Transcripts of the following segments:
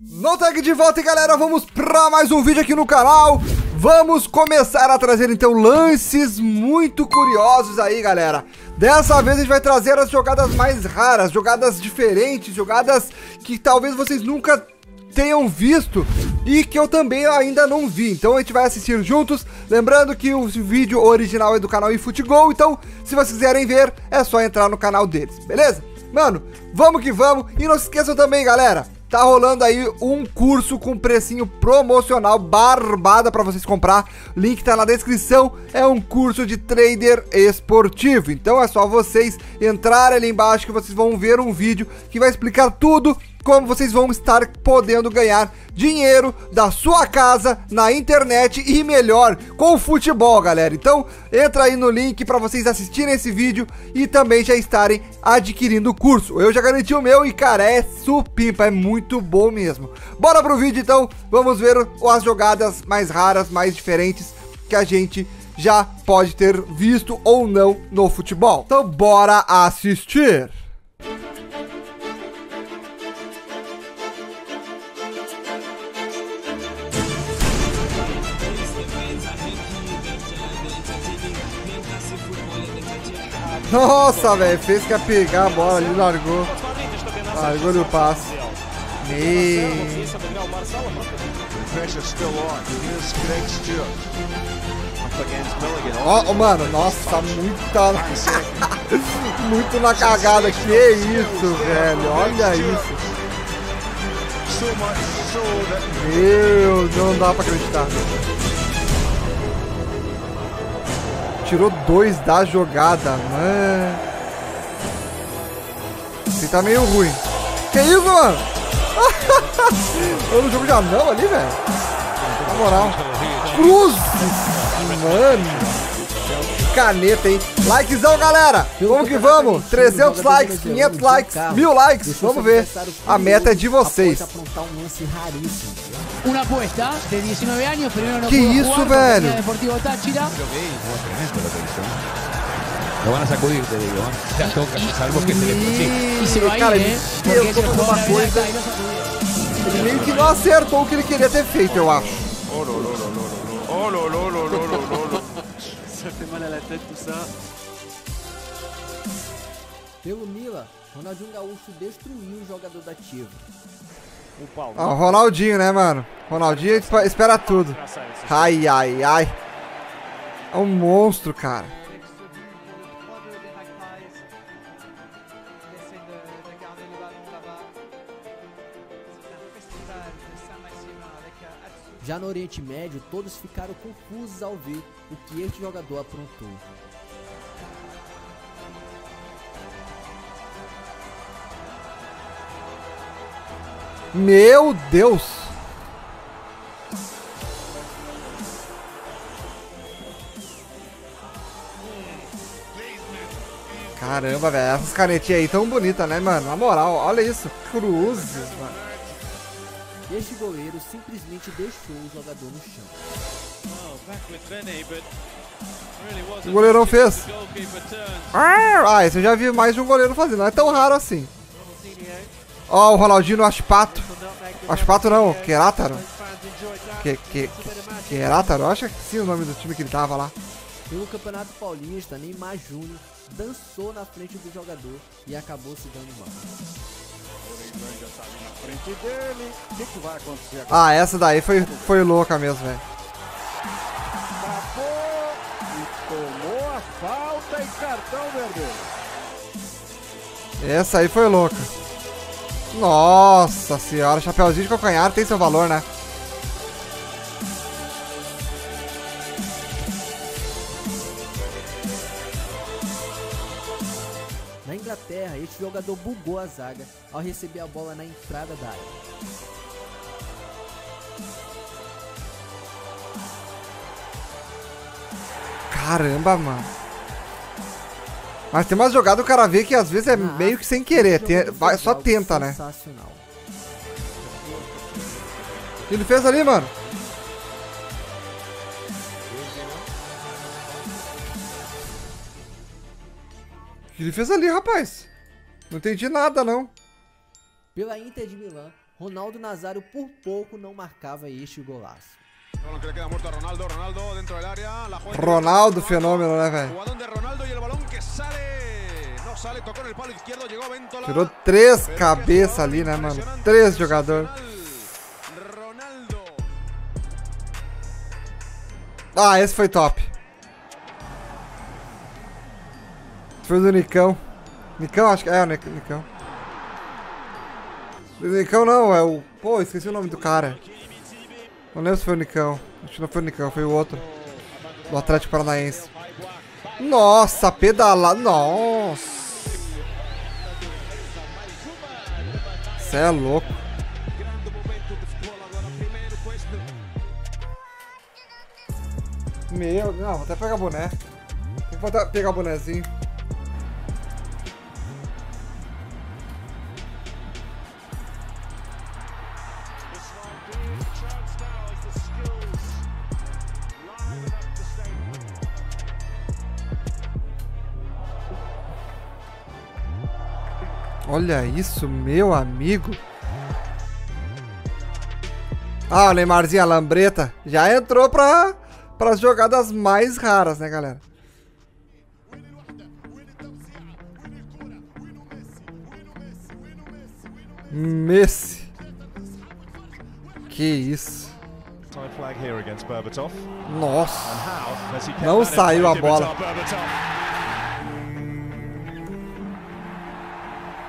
No Tag de volta, e galera, vamos para mais um vídeo aqui no canal. Vamos começar a trazer então lances muito curiosos aí, galera. Dessa vez a gente vai trazer as jogadas mais raras, jogadas diferentes, jogadas que talvez vocês nunca tenham visto e que eu também ainda não vi. Então a gente vai assistir juntos. Lembrando que o vídeo original é do canal eFootGol, então se vocês quiserem ver, é só entrar no canal deles, beleza? Mano, vamos que vamos. E não se esqueçam também, galera, Tá rolando aí um curso com precinho promocional barbada para vocês comprar. Link tá na descrição. É um curso de trader esportivo. Então é só vocês entrarem ali embaixo que vocês vão ver um vídeo que vai explicar tudo como vocês vão estar podendo ganhar dinheiro da sua casa na internet e melhor com o futebol, galera. Então, entra aí no link para vocês assistirem esse vídeo e também já estarem adquirindo o curso. Eu já garanti o meu e cara, é supimpa, é muito bom mesmo. Bora pro vídeo então, vamos ver as jogadas mais raras, mais diferentes que a gente já pode ter visto ou não no futebol. Então, bora assistir. Nossa, velho, fez que ia pegar a bola ali, largou. Largou no passe. Me. Ó, oh, mano, nossa, muita. Muito na cagada. Que isso, velho. Olha isso. Meu, não dá pra acreditar. Tirou dois da jogada, mano. Você tá meio ruim. Que isso, mano? Eu no jogo de anão ali, velho. Na moral. Cruz! Mano caneta, hein? Likezão, galera! Vamos que vamos! 300 likes, 500 likes, 1000 likes, vamos ver. A meta é de vocês. Uma apuesta de 19 anos, primeiro Que isso, velho? Deportivo Táchira. Lo van a sacudir, te digo. ¿eh? Ya toca, salvo que se le E se vai, Cara, né? ele Porque tentou coisa. Ele meio que não acertou o que ele queria ter feito, eu acho. Ça fait mal à la tête tout ça. Pelo Mila, Ronaldinho Gaúcho destruiu o jogador da Tiva. O Paulo. Ah, o Ronaldinho, né, mano? Ronaldinho esp- espera tudo. Ai, ai, ai. É um monstro, cara. Já no Oriente Médio, todos ficaram confusos ao ver o que este jogador aprontou. Meu Deus! Caramba, velho, essas canetinhas aí tão bonitas, né, mano? Na moral, olha isso. Cruzes, mano. Este goleiro simplesmente deixou o jogador no chão. O que o goleirão fez? Ah, esse eu já vi mais de um goleiro fazendo. Não é tão raro assim. Ó, o Ronaldinho no Aspato. Aspato não, Querátaro. Que, que, que, Querátaro? Eu acho que sim o nome do time que ele tava lá. Pelo Campeonato Paulista, Neymar Júnior dançou na frente do jogador e acabou se dando mal. Ah, essa daí foi, foi louca mesmo, velho. E tomou a falta e cartão vermelho. Essa aí foi louca. Nossa senhora, chapeuzinho de calcanhar tem seu valor, né? Este jogador bugou a zaga ao receber a bola na entrada da área. Caramba, mano. Mas tem umas jogadas o cara vê que às vezes é Na meio que sem querer. tem- vai- só tenta, né? Sensacional. O que ele fez ali, mano? O que ele fez ali, rapaz? Não entendi nada, não. Pela Inter de Milão, Ronaldo Nazário por pouco não marcava este golaço. Ronaldo, fenômeno, né, velho? Tirou três cabeças ali, né, mano? Três jogadores. Ronaldo. Ah, esse foi top. Foi do Nicão. Nicão, acho que é o Nic- Nicão. Nicão não, é o. Pô, esqueci o nome do cara. Não lembro se foi o Nicão. Acho que não foi o Nicão, foi o outro. Do Atlético Paranaense. Nossa, pedalada. Nossa. Cê é louco. Meu, não, vou até pegar boné. Tem que pegar bonézinho. Olha isso, meu amigo. Ah, o Neymarzinho, a lambreta, já entrou pra, pras jogadas mais raras, né, galera? Messi. Que isso. Nossa. Não saiu a bola.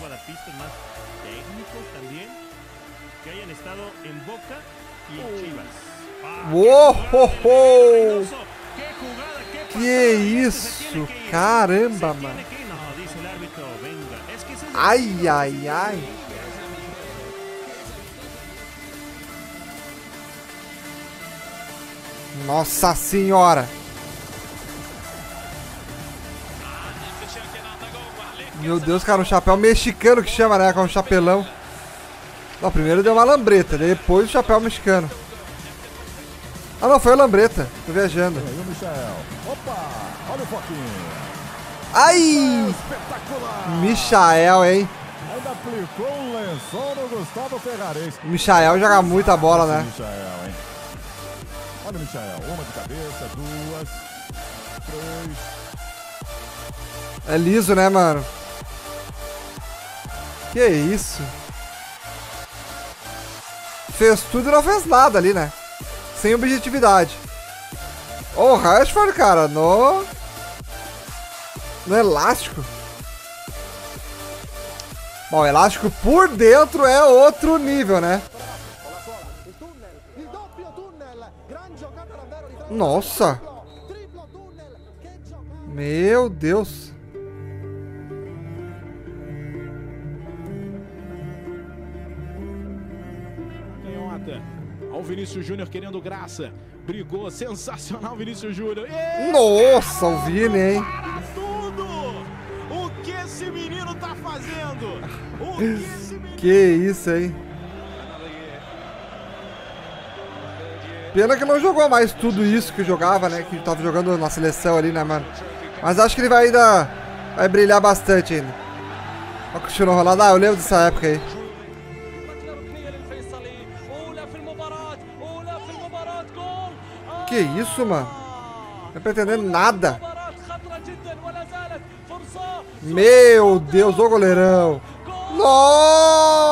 guardapistas más técnicos también que hayan estado en Boca y en Chivas. Ah, qué jugada, qué Que isso, caramba, mano. Ai, ai, ai. Nossa senhora. Meu Deus, cara, um chapéu mexicano que chama, né? Com um chapelão. Não, primeiro deu uma lambreta, depois o chapéu mexicano. Ah, não, foi a lambreta. Tô viajando. Aí o Michel. Opa, olha o foquinho. Ai! Michael, hein? Ainda aplicou um lençol no Gustavo Ferrares. Michael joga muita bola, né? Michael, hein? Olha o Michael. Uma de cabeça, duas, três. É liso, né, mano? Que isso? Fez tudo e não fez nada ali, né? Sem objetividade. Ô, o Rashford, cara, no... No elástico. Bom, elástico por dentro é outro nível, né? Nossa! Meu Deus! Canhota. Olha o Vinícius Júnior querendo graça. Brigou, sensacional Vinícius Júnior. E Nossa, o Vini, hein? para tudo! O que esse menino tá fazendo? O que esse menino... Que isso, hein? Pena que não jogou mais tudo isso que jogava, né? Que tava jogando na seleção ali, né, mano? Mas acho que ele vai ainda. Vai brilhar bastante ainda. Olha o Cristiano Ronaldo. Ah, eu lembro dessa época aí. Isso, mano? Não tô entendendo nada. Meu Deus, ô goleirão. Nossa!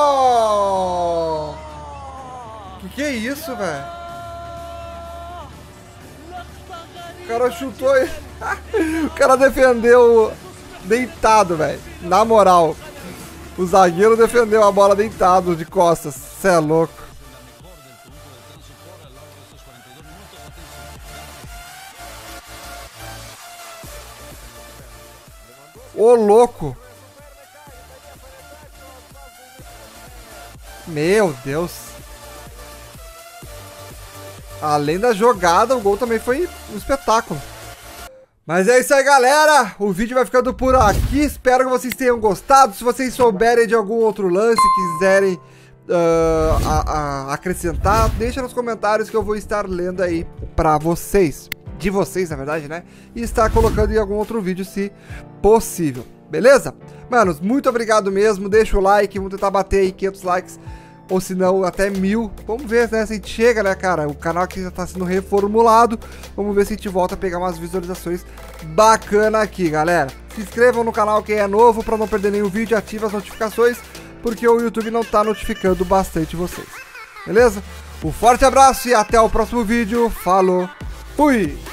Que que é isso, velho? O cara chutou e... o cara defendeu deitado, velho. Na moral. O zagueiro defendeu a bola deitado de costas. Cê é louco. Ô louco! Meu Deus. Além da jogada, o gol também foi um espetáculo. Mas é isso aí, galera. O vídeo vai ficando por aqui. Espero que vocês tenham gostado. Se vocês souberem de algum outro lance, quiserem uh, a, a, acrescentar, deixa nos comentários que eu vou estar lendo aí pra vocês. De vocês, na verdade, né? E estar colocando em algum outro vídeo, se possível. Beleza? Manos, muito obrigado mesmo. Deixa o like. Vamos tentar bater aí 500 likes ou se não até mil. Vamos ver né, se a gente chega, né, cara? O canal aqui já tá sendo reformulado. Vamos ver se a gente volta a pegar umas visualizações bacana aqui, galera. Se inscrevam no canal quem é novo para não perder nenhum vídeo, ative as notificações, porque o YouTube não tá notificando bastante vocês. Beleza? Um forte abraço e até o próximo vídeo. Falou, fui!